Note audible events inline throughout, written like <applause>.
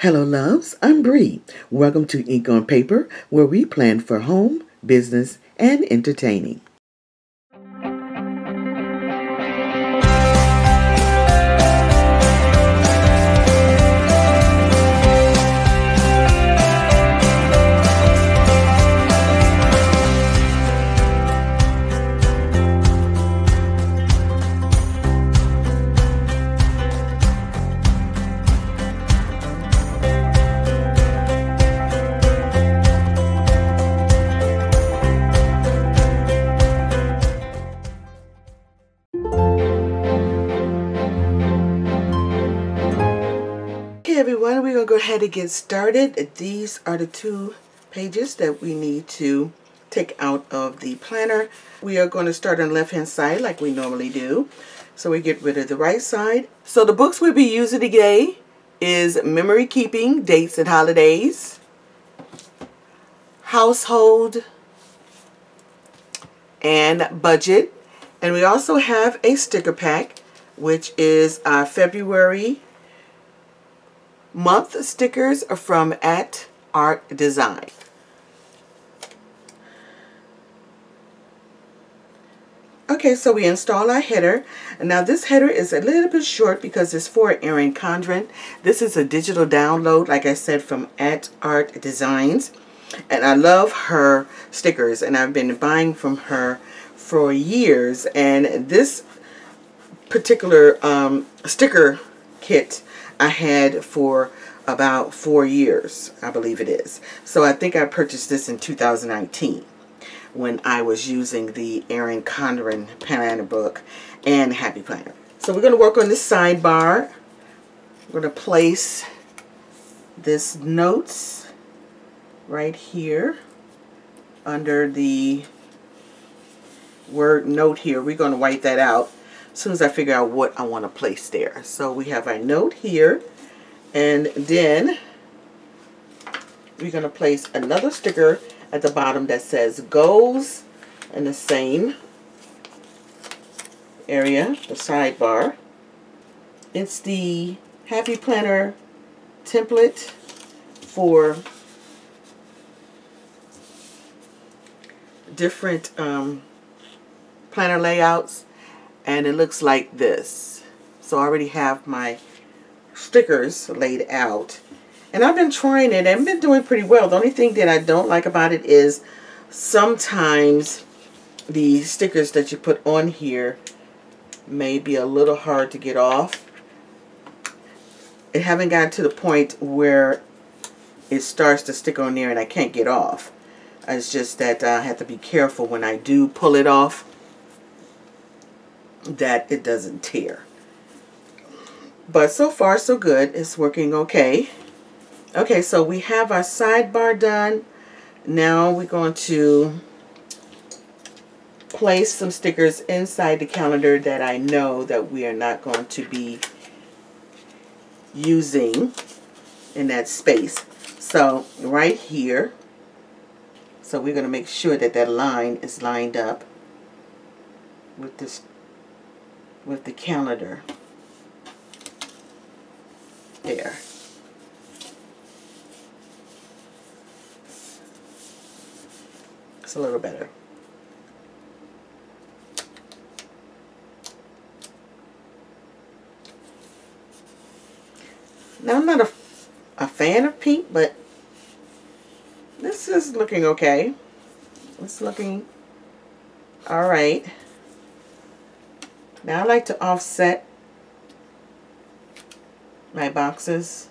Hello, loves. I'm Bree. Welcome to Ink on Paper, where we plan for home, business, and entertaining. Ahead and get started. These are the two pages that we need to take out of the planner. We are going to start on the left hand side like we normally do. So we get rid of the right side. So the books we'll be using today is Memory Keeping, Dates and Holidays, Household, and Budget. And we also have a sticker pack, which is uh, February month stickers are from at art design. Okay so we install our header. Now this header is a little bit short because it's for Erin Condren. This is a digital download like I said from at art designs. And I love her stickers and I've been buying from her for years. And this particular um, sticker kit I had for about four years, I believe it is. So I think I purchased this in 2019 when I was using the Erin Condren Planner book and Happy Planner. So we're going to work on this sidebar. We're going to place this notes right here under the word note here. We're going to wipe that out as soon as I figure out what I want to place there. So we have our note here and then we're going to place another sticker at the bottom that says goals in the same area, the sidebar. It's the Happy Planner template for different um, planner layouts and it looks like this. So I already have my stickers laid out. And I've been trying it and been doing pretty well. The only thing that I don't like about it is sometimes the stickers that you put on here may be a little hard to get off. It haven't gotten to the point where it starts to stick on there and I can't get off. It's just that I have to be careful when I do pull it off that it doesn't tear. But so far so good. It's working okay. Okay, so we have our sidebar done. Now we're going to place some stickers inside the calendar that I know that we are not going to be using in that space. So right here, so we're going to make sure that that line is lined up with this with the calendar there. It's a little better. Now I'm not a, a fan of pink, but this is looking okay. It's looking alright. Now I like to offset my boxes.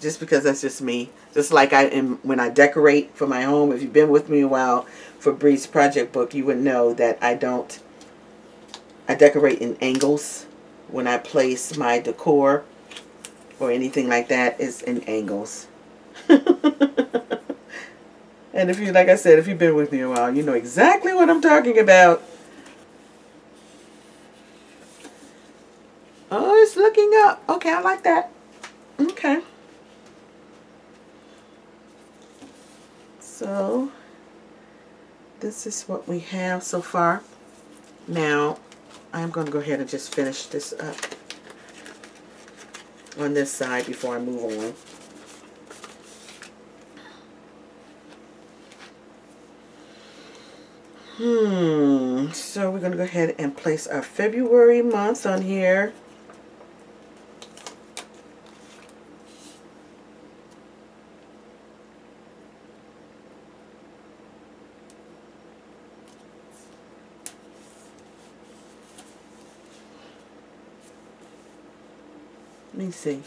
Just because that's just me. Just like I am when I decorate for my home. If you've been with me a while for Bree's project book, you would know that I don't, I decorate in angles. When I place my decor or anything like that, is in angles. <laughs> And if you, like I said, if you've been with me a while, you know exactly what I'm talking about. Oh, it's looking up. Okay, I like that. Okay. So, this is what we have so far. Now, I'm going to go ahead and just finish this up on this side before I move on. Hmm, so we're going to go ahead and place our February month on here. Let me see.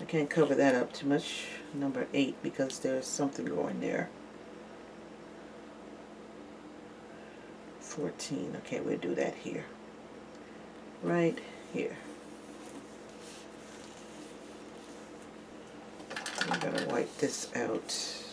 I can't cover that up too much. Number 8 because there's something going there. 14. Okay, we'll do that here. Right here. I'm going to wipe this out.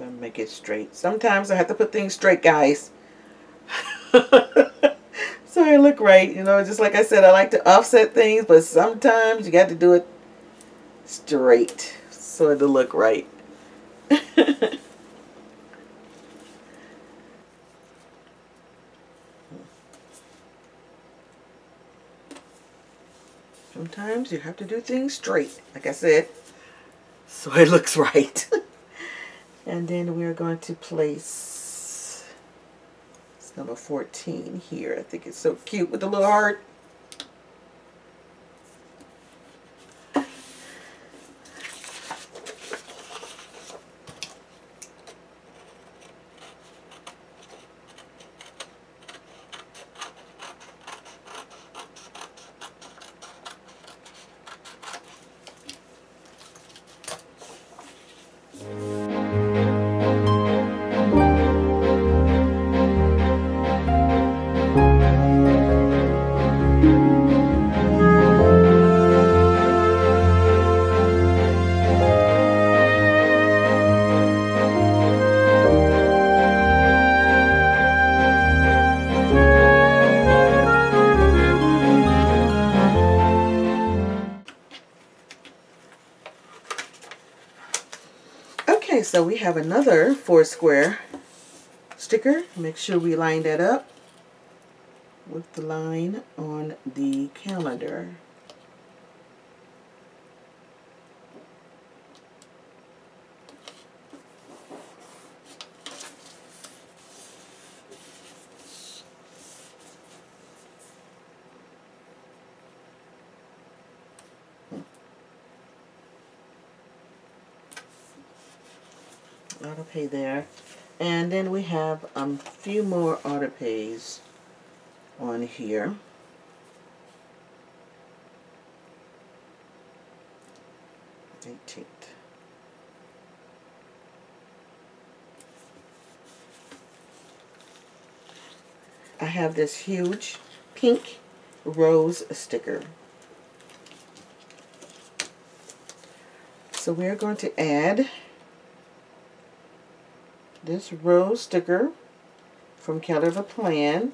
I make it straight. Sometimes I have to put things straight, guys. <laughs> so I look right. You know, just like I said, I like to offset things, but sometimes you got to do it straight so it'll look right. <laughs> Sometimes you have to do things straight, like I said, so it looks right. <laughs> And then we're going to place number 14 here. I think it's so cute with the little heart. So we have another four square sticker. Make sure we line that up with the line on the calendar. Auto pay there. And then we have a um, few more auto pays on here. Eighteenth. I have this huge pink rose sticker. So we're going to add this rose sticker from Keller the Plan.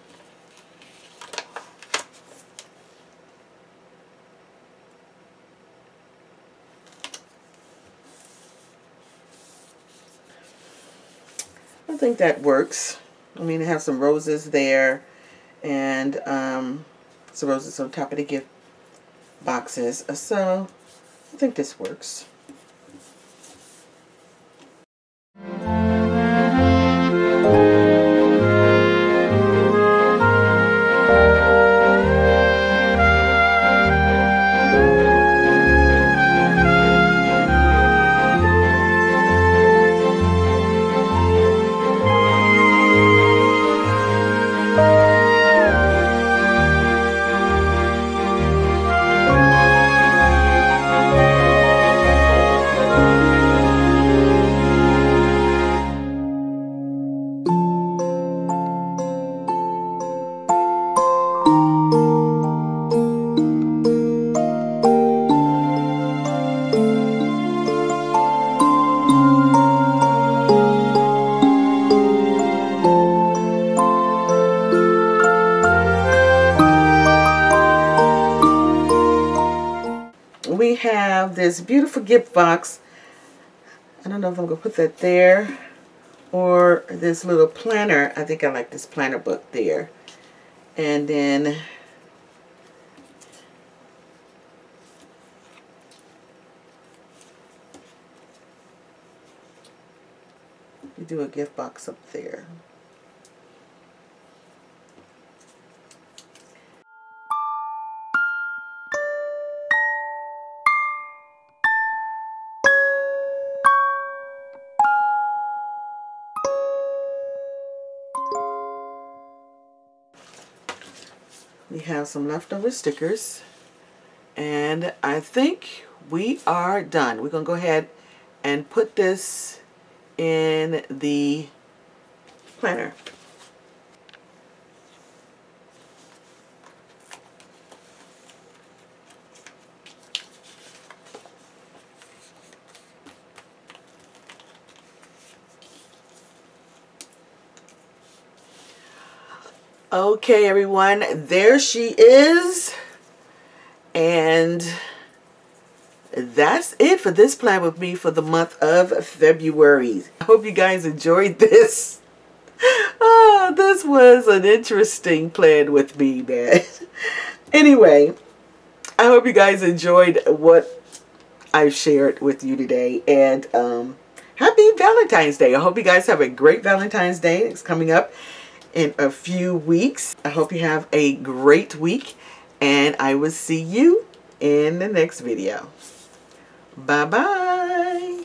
I think that works. I mean, it has some roses there and um, some roses on top of the gift boxes. So I think this works. This beautiful gift box. I don't know if I'm going to put that there or this little planner. I think I like this planner book there. And then you do a gift box up there. We have some leftover stickers and I think we are done. We're going to go ahead and put this in the planner. Okay, everyone, there she is. And that's it for this plan with me for the month of February. I hope you guys enjoyed this. Oh, <laughs> this was an interesting plan with me, man. <laughs> anyway, I hope you guys enjoyed what I've shared with you today. And um, happy Valentine's Day. I hope you guys have a great Valentine's Day. It's coming up in a few weeks. I hope you have a great week and I will see you in the next video. Bye-bye.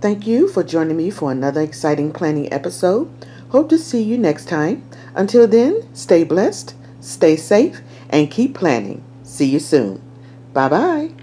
Thank you for joining me for another exciting planning episode. Hope to see you next time. Until then, stay blessed, stay safe, and keep planning. See you soon. Bye-bye.